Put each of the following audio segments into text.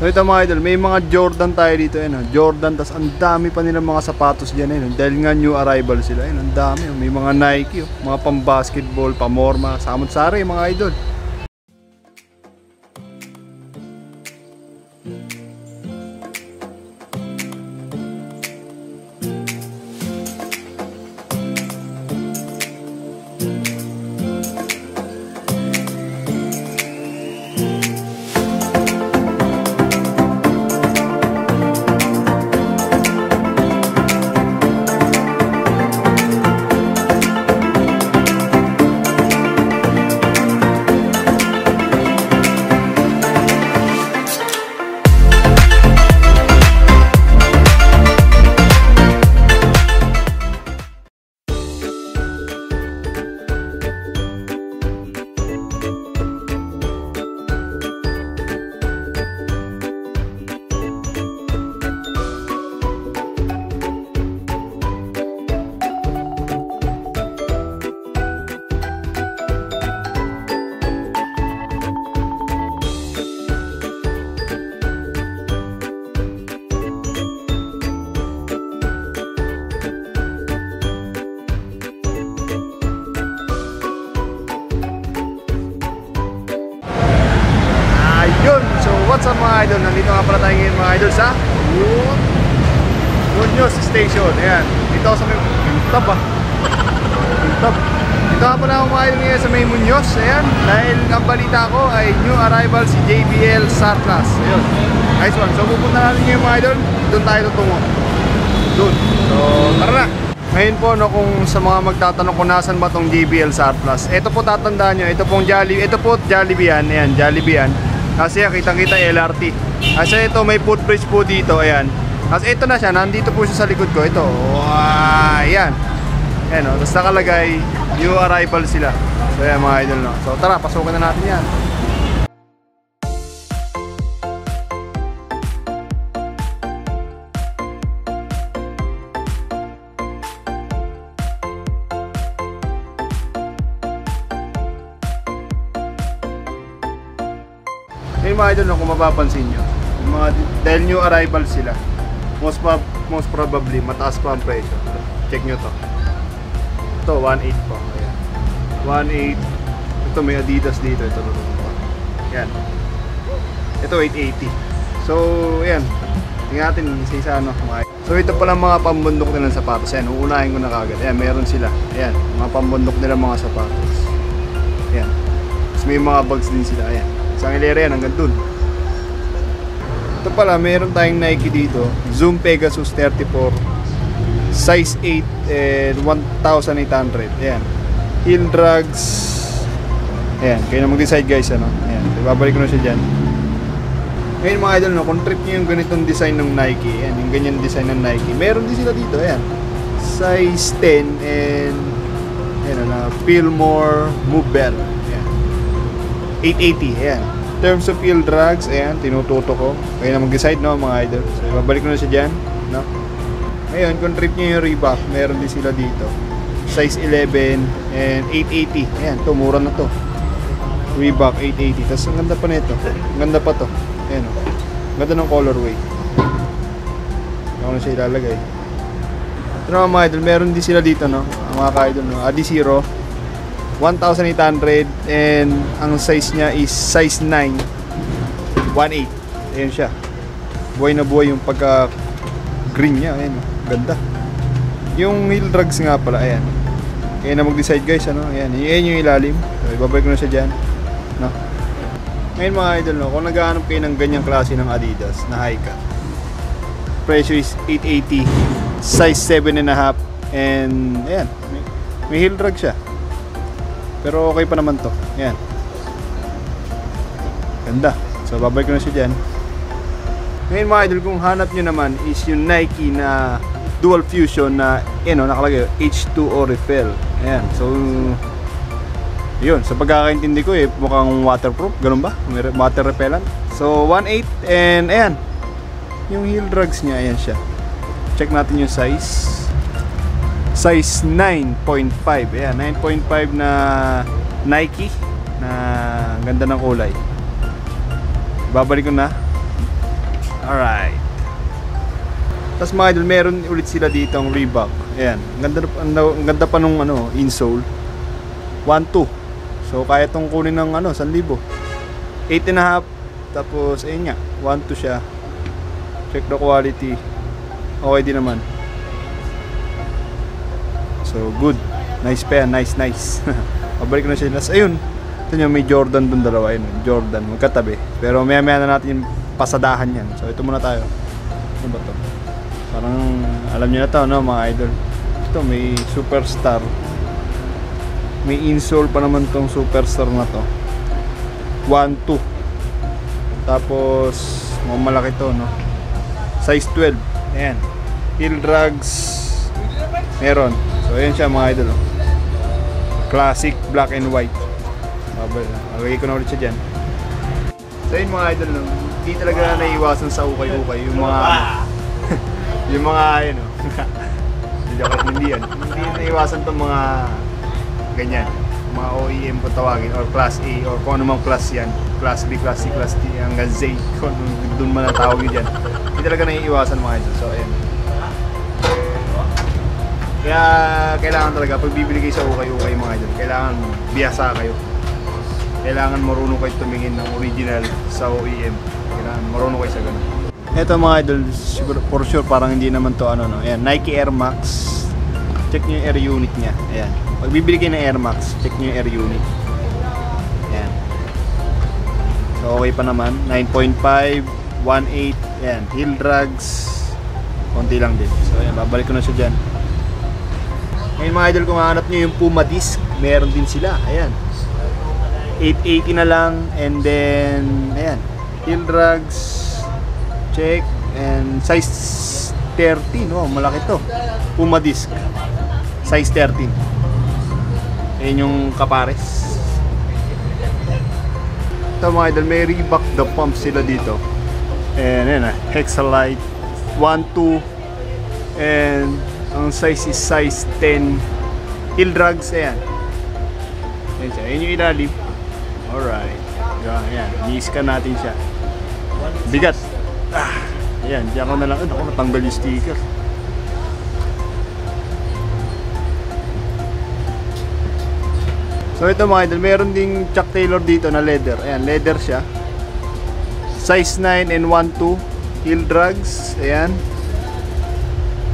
So ito mga idol, may mga Jordan tayo dito eh, no? Jordan, tas ang dami pa nilang mga sapatos dyan eh, no? dahil nga new arrival sila eh, ang dami, oh. may mga Nike, oh. mga pang basketball, pamorma, samot-sari mga idol. What's up mga idol? Nandito nga pala tayo ngayon mga idol sa Munoz Station. Ayan. Dito sa may tab ah. Tab. Dito nga pala ako mga idol ngayon sa may Munoz. Ayan. Dahil ang balita ko ay new arrival si JBL Sartlas. Ayun. Nice one. So pupunta natin ngayon mga idol. Doon tayo tutungo. Doon. So tara na. Ngayon po no kung sa mga magtatanong kung nasan ba tong JBL Surplus. Ito po tatandaan nyo, ito pong Jollibee, ito po Jollibee yan, ayan, Jollibee yan. Kasi kitang-kita LRT. Kasi ito may footbridge po dito, ayan. Kasi ito na siya, nandito po siya sa likod ko. Ito, wow, ayan. Ayan o, tapos nakalagay, new arrival sila. So ayan mga idol no. So tara, pasukin na natin yan. Mga idol no, kung mapapansin nyo, yung mga, dahil new arrival sila, most, prob- most probably, mataas pa ang presyo. Check nyo to. Ito, 1.8 po. Ayan. 1.8. Ito may Adidas dito. Ito, ito, ito. Yan. Ito, 880. So, ayan. Tingnan natin isa-isa ano. Mga So, ito pala mga pambundok nilang sapatos. Ayan, uunahin ko na kagad. Ayan, meron sila. Ayan, mga pambundok nilang mga sapatos. Ayan. Tapos may mga bags din sila. Ayan. Isang ilera yan hanggang dun. Ito pala, meron tayong Nike dito. Zoom Pegasus 34. Size 8 and 1,800. Ayan. Heel drugs. Ayan. Kayo na mag-decide guys. Ano? Ayan. Ibabalik ko na siya dyan. Ngayon mga idol, no, kung trip nyo yung ganitong design ng Nike, ayan, yung ganyan design ng Nike, meron din sila dito, ayan. Size 10 and ayan, na Fillmore Move Bell. Ayan. 880, ayan. In terms of heel drags, ayan, tinututo ko. Kayo na mag-decide, no, mga idol. So, ibabalik na siya dyan, no. Ngayon, kung trip nyo yung Reebok, meron din sila dito. Size 11 and 880. Ayan, to, mura na to. Reebok 880. Tapos ang ganda pa nito. Ang ganda pa to. Ayan o. Ganda ng colorway. Ako na siya ilalagay. Ito naman mga idol, meron din sila dito no. Mga ka-idol no. Adi Zero. 1,800 and ang size niya is size 9. 1.8. Ayan siya. Buhay na buhay yung pagka green niya. Ayan. Ganda. Yung heel drugs nga pala. Ayan. Kaya na mag-decide guys ano. Ayan. Ayan yung ilalim. So, ibabalik ko na siya dyan. No? Ngayon mga idol, no, kung naghahanap kayo ng ganyang klase ng Adidas na high cut, presyo is 880, size 7 and a half, and ayan, may, may heel drag siya. Pero okay pa naman to. Ayan. Ganda. So babalik ko na siya dyan. Ngayon mga idol, kung hanap nyo naman is yung Nike na dual fusion na, you know, nakalagay H2O refill. Ayan. So, yun, sa pagkakaintindi ko eh, mukhang waterproof, ganun ba? Water repellent. So, 1.8 and ayan. Yung heel drugs niya, ayan siya. Check natin yung size. Size 9.5. Ayan, 9.5 na Nike na ganda ng kulay. Babalik ko na. Alright. Tapos mga idol, meron ulit sila dito ang Reebok. Ayan. Ang ganda, ang, ganda pa nung ano, insole. 1.2. So, kaya tong kunin ng ano, 1,000. 8 and a half. Tapos, ayun nga. 1.2 siya. Check the quality. Okay din naman. So, good. Nice pa yan. Nice, nice. Pabalik na siya. Tapos, ayun. Ito nyo, may Jordan dun dalawa. Ayun, Jordan. Magkatabi. Pero maya maya na natin pasadahan yan. So, ito muna tayo. Ano ba to? Parang, alam niyo na to, no, mga idol. Ito, may superstar. May insole pa naman tong superstar na to. 1-2. Tapos, mga malaki to, no? Size 12. Ayan. Heel drags. Meron. So, ayan siya mga idol. oh. Classic black and white. Lagay ko na ulit siya dyan. So yun mga idol, no? hindi talaga naiiwasan sa ukay-ukay yung mga yung mga ano hindi ako hindi yan hindi naiiwasan tong mga ganyan mga OEM kung tawagin or class A or kung ano mang class yan class B, class C, class D hanggang Z kung ano doon man ang tawag nyo dyan hindi talaga naiiwasan mga idol so ayan kaya kailangan talaga pag bibili kayo sa ukay-ukay mga idol kailangan biyasa kayo kailangan marunong kayo tumingin ng original sa OEM kailangan marunong kayo sa ganun Ito mga idol, for sure parang hindi naman to ano no. Ayan, Nike Air Max. Check niyo yung air unit niya. Ayan. Pag bibili kayo ng Air Max, check niyo yung air unit. Ayan. So okay pa naman. 9.5, 1.8, ayan. Heel drags. Konti lang din. So ayan, babalik ko na siya dyan. Ngayon mga idol, kung hanap niyo yung Puma disc, meron din sila. Ayan. 880 na lang and then ayan. Heel drags check and size 13 oh malaki to. Puma disc size 13 ayan yung kapares. Ito mga idol may Reebok the pump sila dito. And ayan ah Hexalite 1, 2 and ang size is size 10 heel drags ayan ayan siya ayan yung ilalim alright ayan, ayan. i-scan natin siya bigat Ah, ayan, diyan ko na lang. Ano, natanggal yung sticker. So ito mga idol, meron ding Chuck Taylor dito na leather. Ayan, leather siya. Size 9 and 1-2. Heel drags. Ayan.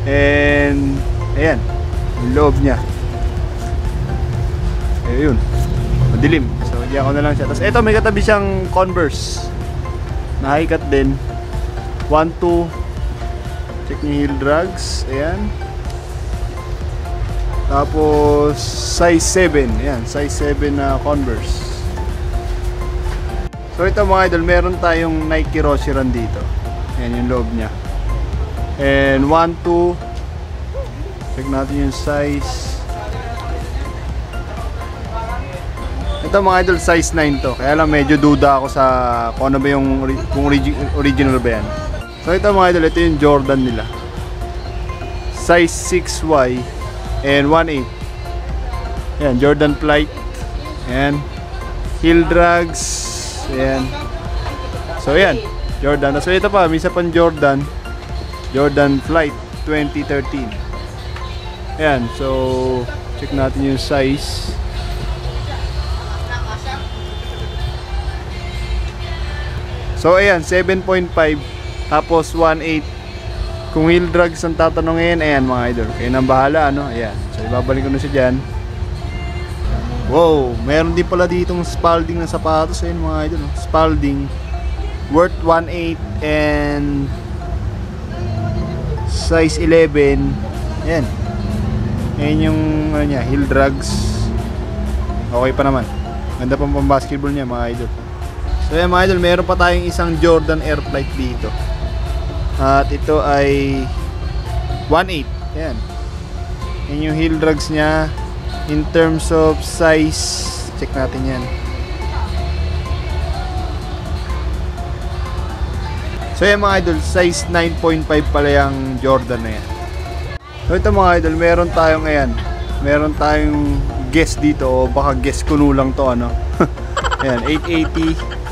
And, ayan. Yung loob niya. Ayun. Madilim. So, diyan ko na lang siya. Tapos ito, may katabi siyang Converse. Na high cut din. 1, 2 check nyo heel drags ayan tapos size 7 ayan size 7 na converse so ito mga idol meron tayong Nike Roshiran dito ayan yung loob nya and 1, 2 check natin yung size ito mga idol size 9 to kaya lang medyo duda ako sa kung ano ba yung kung origi- original ba yan So ito mga idol, ito yung Jordan nila. Size 6Y and 1.8. Ayan, Jordan Flight. Ayan. Heel drags. Ayan. So ayan, Jordan. So ito pa, misa pang Jordan. Jordan Flight 2013. Ayan, so check natin yung size. So ayan, 7.5 tapos 1.8 kung heel drugs ang tatanungin ayan mga idol kayo nang bahala ano ayan so ibabalik ko na siya dyan wow meron din pala ditong Spalding na sapatos ayan mga idol no? Spalding worth 1.8 and size 11 ayan ayan yung ano niya heel drugs okay pa naman ganda pang pang basketball niya mga idol So yan mga idol, meron pa tayong isang Jordan Air Flight dito. At ito ay 1.8. Yan. Yan yung heel drags niya. In terms of size, check natin yan. So yan mga idol, size 9.5 pala yung Jordan na yan. So ito mga idol, meron tayong ayan. Meron tayong guest dito o baka guest kuno lang to ano. ayan, 880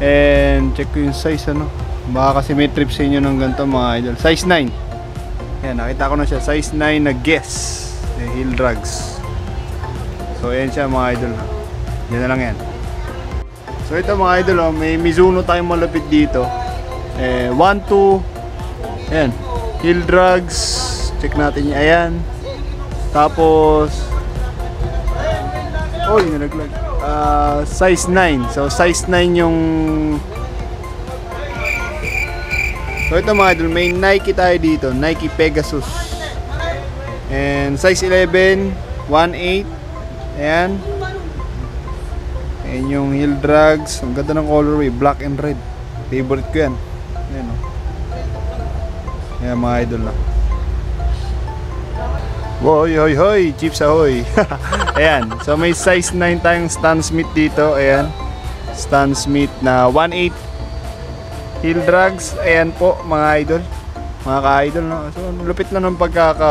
And check ko yung size ano. Baka kasi may trip sa inyo ng ganito mga idol. Size 9. Yan, nakita ko na siya. Size 9 na Guess. Eh, heel drugs. So, ayan siya mga idol. Yan na lang yan. So, ito mga idol, oh, may Mizuno tayong malapit dito. Eh, 1, 2. Ayan. Heel drugs. Check natin yan. Ayan. Tapos, Oy, nalaglag. Ah, size 9. So, size 9 yung So ito mga idol, may Nike tayo dito, Nike Pegasus. And size 11, 1.8. Ayan. Ayan yung heel drags. Ang ganda ng colorway, black and red. Favorite ko yan. Ayan mga idol na. Hoy, hoy, hoy! Chips ahoy! Ayan. So may size 9 tayong Stan Smith dito. Ayan. Stan Smith na 1.8 heel drags. Ayan po mga idol. Mga ka-idol. No? So lupit lang ng pagkaka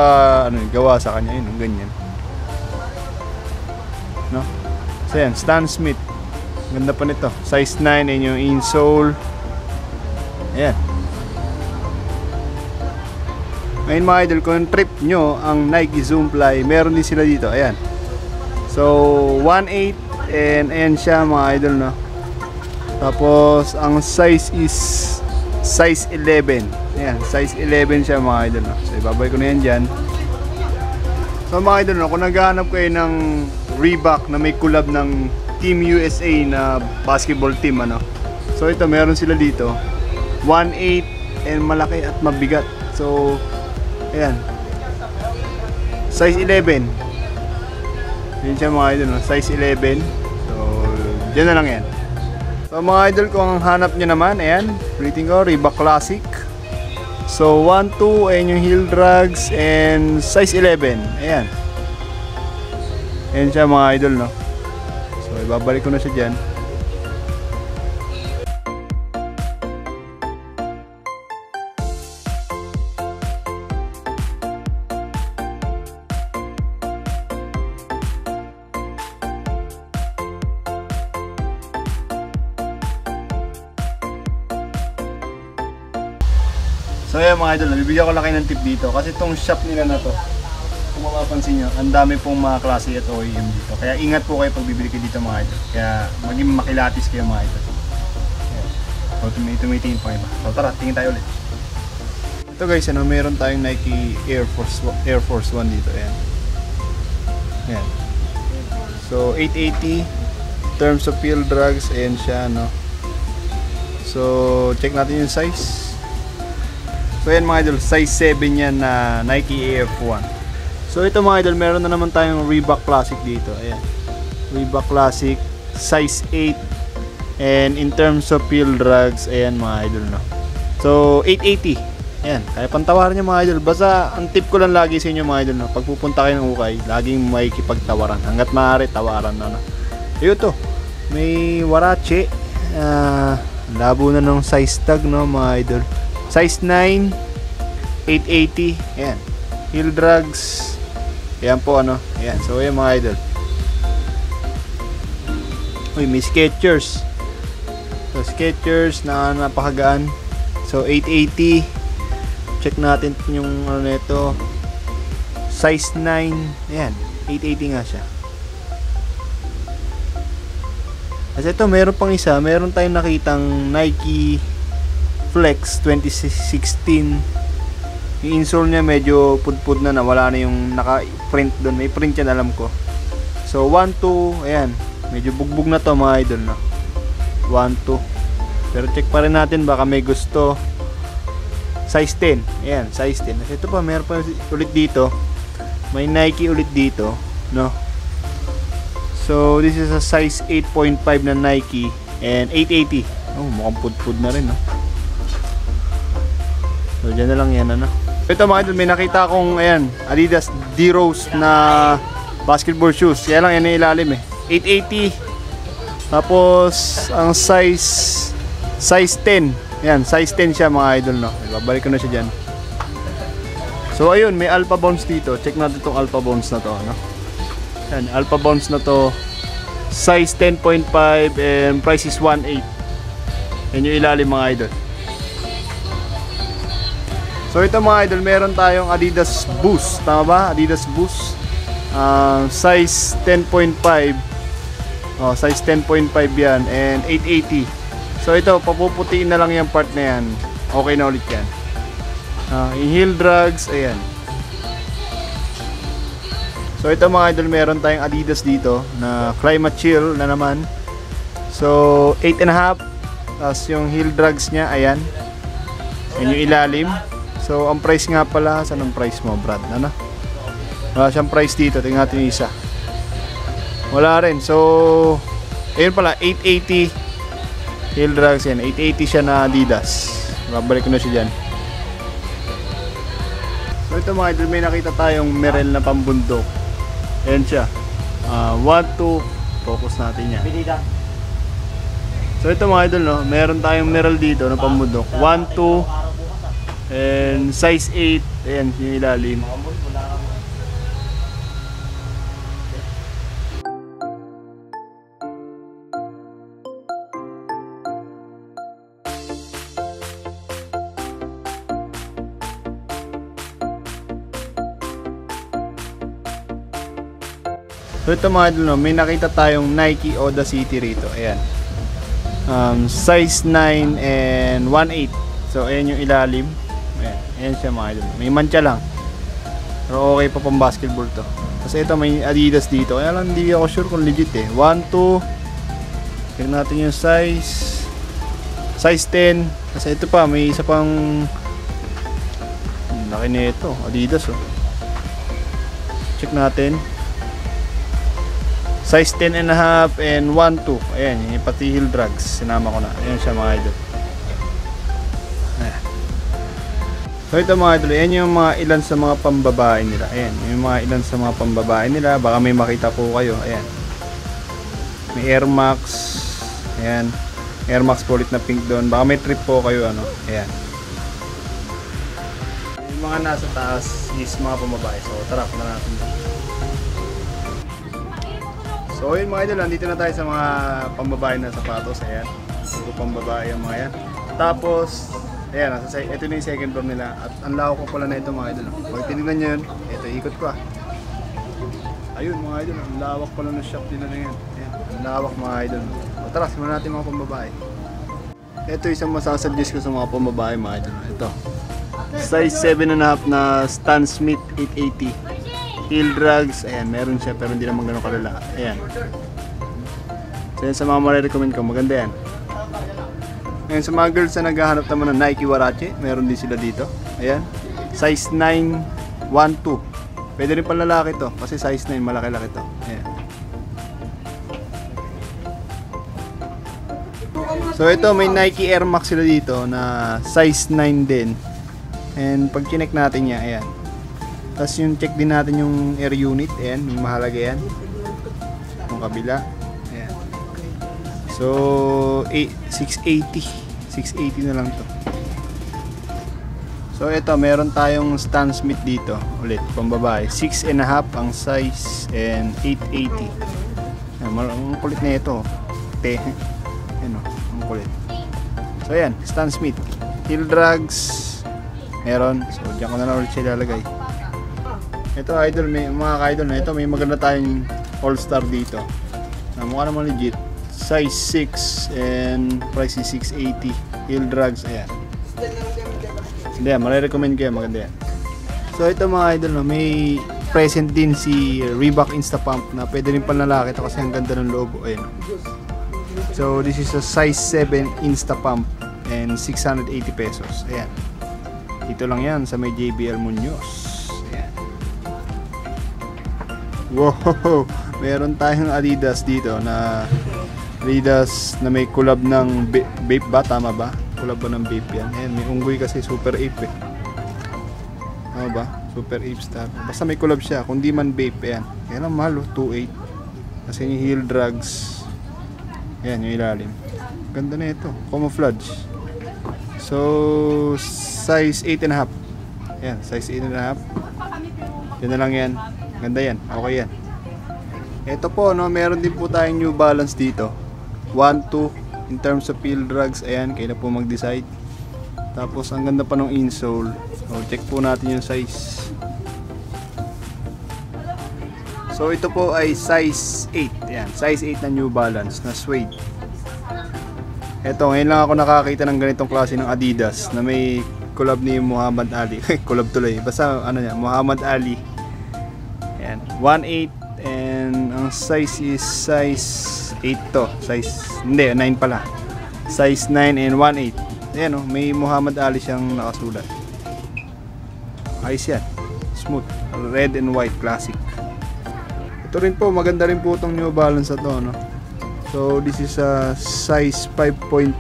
ano, gawa sa kanya. Yun, ganyan. No? So ayan, Stan Smith. Ganda pa nito. Size 9 and yung insole. Ayan. Ngayon mga idol, kung trip nyo ang Nike Zoom Fly, meron din sila dito. Ayan. So, 1.8 and ayan siya mga idol, no? Tapos, ang size is size 11. Ayan, size 11 siya mga idol, no? So, ibabay ko na yan dyan. So, mga idol, no? Kung naghahanap kayo ng Reebok na may collab ng Team USA na basketball team, ano? So, ito, meron sila dito. 1.8 and malaki at mabigat. So, Ayan. Size 11. Yun siya mga idol. no? Size 11. So, dyan na lang yan. So mga idol, kung hanap nyo naman, ayan. Rating ko, Reebok Classic. So, 1, 2, ayan yung heel drags and size 11. Ayan. Ayan siya mga idol, no? So, ibabalik ko na siya dyan. Bibigyan ko lang ng tip dito kasi itong shop nila na to kung mapapansin nyo, ang dami pong mga klase at OEM dito. Kaya ingat po kayo pag bibili kayo dito mga idol. Kaya maging makilatis kayo mga. Ayan. So tumitingin pa iba. So tara, tingin tayo ulit. Ito guys, ano, meron tayong Nike Air Force Air Force 1 dito. Ayan. Ayan. So 880 terms of field drugs, ayan siya, no. So check natin yung size. So yan mga idol, size 7 yan na Nike AF1. So ito mga idol, meron na naman tayong Reebok Classic dito. Ayan. Reebok Classic, size 8. And in terms of field drugs, ayan mga idol no. So 880. Ayan, kaya pantawaran nyo mga idol. Basta ang tip ko lang lagi sa inyo mga idol no. Pag pupunta kayo ng ukay, laging may kipagtawaran. Hanggat maaari, tawaran na no. Ayun to, may warache. Ah, labo na ng size tag no mga idol. Size 9, 880. Ayan. Heel drugs. Ayan po ano. Ayan. So ayan mga idol. Uy, may Skechers. So Skechers na napakagaan. So 880. Check natin yung ano nito. Size 9. Ayan. 880 nga siya. Kasi ito, meron pang isa. Meron tayong nakitang Nike Flex 2016 yung insole niya medyo pudpud na na wala na yung naka-print doon. May print yan alam ko. So 1, 2 ayan. Medyo bugbog na to mga idol no? 1, 2 pero check pa rin natin baka may gusto. Size 10 ayan size 10 ito pa meron pa ulit dito. May Nike ulit dito no? So this is a size 8.5 na Nike and 880 oh mukhang pudpud na rin no So, dyan na lang yan, ano. Ito mga idol, may nakita akong, ayan, Adidas D-Rose na basketball shoes. Kaya lang, yan ilalim eh. 880. Tapos, ang size, size 10. Yan, size 10 siya mga idol, no. Babalik ko na siya dyan. So, ayun, may Alpha Bounce dito. Check natin itong Alpha Bounce na to, no. Yan, Alpha Bounce na to. Size 10.5 and price is 1.8. Yan yung ilalim mga idol. So ito mga idol, meron tayong Adidas Boost. Tama ba? Adidas Boost. Ah, size 10.5. Oh, size 10.5 yan. And 880. So ito, papuputiin na lang yung part na yan. Okay na ulit yan. Yung heel drugs, ayan. So ito mga idol, meron tayong Adidas dito na Climate Chill na naman. So 8.5. Tapos yung heel drugs niya, ayan. Yan yung ilalim. So ang price nga pala, saan ang price mo Brad? Ano? Wala siyang price dito, tingnan natin isa. Wala rin. So, ayun pala, 880 heel drugs yan. 880 siya na Adidas. Babalik ko na siya dyan. So ito mga idol, may nakita tayong Merrell na pambundok. Ayan siya. Ah, 1, 2, focus natin yan. So ito mga idol, no, meron tayong Merrell dito na pambundok. 1, 2, and size 8. Ayan, yung ilalim. So ito mga idol, may nakita tayong Nike Oda City rito. Ayan. Um, size 9 and 1.8. So ayan yung ilalim. Ayan, ayan siya mga idol. May mancha lang. Pero okay pa pang basketball to. Kasi ito may Adidas dito. Kaya lang hindi ako sure kung legit eh. 1, 2. Tignan natin yung size. Size 10. Kasi ito pa, may isa pang laki nito. Adidas oh. Check natin. Size 10 and a half and 1, 2. Ayan, yung pati heel drugs. Sinama ko na. Ayan siya mga idol. So ito mga idol, ayan yung mga ilan sa mga pambabae nila. Ayan, yung mga ilan sa mga pambabae nila. Baka may makita po kayo. Ayan. May Air Max. Ayan. Air Max po ulit na pink doon. Baka may trip po kayo ano. Ayan. Yung mga nasa taas is mga pambabae. So tara, na natin. So yun mga idol, nandito na tayo sa mga pambabae na sapatos. Ayan. Puro pambabae yung mga yan. Tapos, ayan, nasa, ito na yung second floor nila. At ang lawak ko pala na ito mga idol. Pag tinignan nyo yun, ito ikot ko ah. Ayun mga idol, ang lawak pala ng shop nila na yan. Ang lawak mga idol. O tara, simulan natin mga pambabae. Ito isang masasuggest ko sa mga pambabae mga idol. Ito. Size 7.5 na Stan Smith 880 heel drugs, ayan, meron siya pero hindi naman ganun kalala. Ayan. So yan sa mga marirecommend ko, maganda yan. Ngayon sa mga girls na naghahanap naman ng Nike Warache, meron din sila dito. Ayan. Size 9, 1, 2. Pwede rin pang lalaki to, kasi size 9, malaki-laki to. Ayan. So ito, may Nike Air Max sila dito na size 9 din. And pag chinek natin niya, ayan. Tapos yung check din natin yung air unit, ayan, yung mahalaga yan. Yung kabila. So, eight- 680. 680 na lang to. So, ito, meron tayong Stan Smith dito. Ulit, pambabae. 6 and a half ang size and 880. Ayan, mar- ang kulit na ito. Te. Ayan o, ang kulit. So, ayan, Stan Smith. Heel drugs. Meron. So, diyan ko na lang ulit siya ilalagay. Ito idol, may mga ka-idol na ito, may maganda tayong all-star dito. Na mukha naman legit. Size 6 and price is 680. Heel drugs, ayan. Hindi, marirecommend yan, maganda yan. So ito mga idol, no, may present din si Reebok Insta Pump na pwede rin panlalaki kasi ang ganda ng logo. Ayan. So this is a size 7 Insta Pump and 680 pesos. Ayan. Dito lang yan sa may JBL Munoz. Ayan. Wow! Meron tayong Adidas dito na Adidas na may collab ng vape ba? Tama ba? Collab ba ng vape yan? Ayan, may unggoy kasi Super Ape eh. Tama ba? Super Ape Star. Basta may collab siya. Kung di man vape, ayan. Ayan ang mahal oh, 2.8. Kasi yung heel drugs. Ayan, yung ilalim. Ganda na ito. Camouflage. So, size 8.5. Ayan, size 8.5. Yan na lang yan. Ganda yan. Okay yan. Ito po, no, meron din po tayong New Balance dito. 1, 2. In terms of field drugs, ayan, kayo na po mag-decide. Tapos ang ganda pa ng insole. So, check po natin yung size. So ito po ay size 8. Ayan, size 8 na New Balance na suede. Ito, ngayon lang ako nakakita ng ganitong klase ng Adidas na may collab ni Muhammad Ali. collab tuloy. Basta ano niya, Muhammad Ali. Ayan, 1.8 and ang size is size 8 to. Size, hindi, 9 pala. Size 9 and 1.8. Ayan o, may Muhammad Ali siyang nakasulat. Ayos yan. Smooth. Red and white classic. Ito rin po, maganda rin po itong New Balance na to, no? So, this is a size 5.5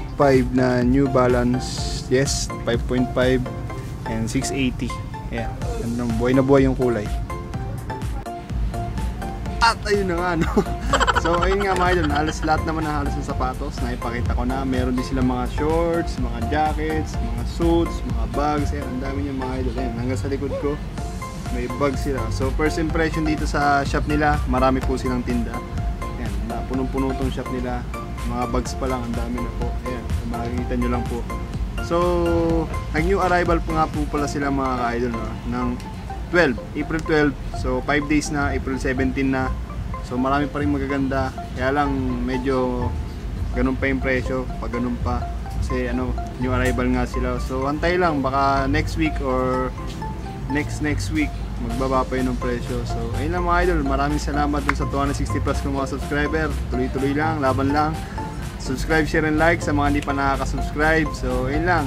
na New Balance. Yes, 5.5 and 680. Ayan, yeah, buhay na buhay yung kulay. At ayun na nga, no? so, ayun nga mga idol, halos lahat naman na halos ng sapatos na ipakita ko na. Meron din sila mga shorts, mga jackets, mga suits, mga bags. Ayan, ang dami niya mga idol. Ayan, hanggang sa likod ko, may bag sila. So, first impression dito sa shop nila, marami po silang tinda. Ayan, punong-puno tong shop nila. Mga bags pa lang, ang dami na po. Ayan, makikita nyo lang po. So, nag-new arrival po nga po pala sila mga ka-idol no? ng 12, April 12. So, 5 days na, April 17 na. So, marami pa rin magaganda. Kaya lang, medyo ganun pa yung presyo, pag ganun pa. Kasi ano, new arrival nga sila. So, antay lang, baka next week or next next week magbaba pa yun presyo. So, ayun lang mga idol. Maraming salamat dun sa 260 plus kong mga subscriber. Tuloy-tuloy lang, laban lang. Subscribe, share, and like sa mga hindi pa nakaka-subscribe. So, ayun lang.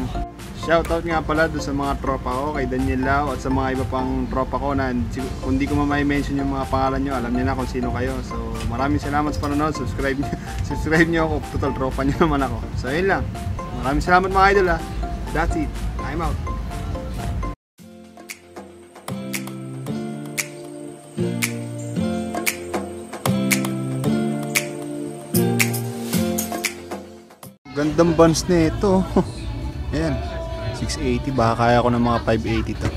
Shoutout nga pala dun sa mga tropa ko, kay Daniel Lau at sa mga iba pang tropa ko na kung di ko mamay-mention yung mga pangalan nyo, alam niyo na kung sino kayo. So, maraming salamat sa panonood. Subscribe nyo, subscribe nyo ako. Total tropa nyo naman ako. So, ayun lang. Maraming salamat mga idol ha. That's it. I'm out. Gandang buns na ito. Ayan. 680. Baka kaya ko ng mga 580 to.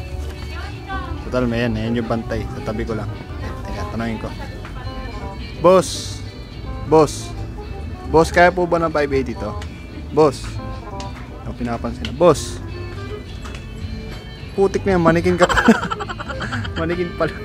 Total, may yan. Ayan yung bantay. Sa tabi ko lang. Teka, tanongin ko. Boss. Boss. Boss, kaya po ba ng 580 to? Boss. Ako pinapansin na. Boss. Putik na yan. Manikin ka. Manikin pala.